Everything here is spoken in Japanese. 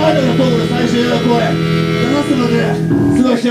ワの塔の最終の声流すまですごい幸せ。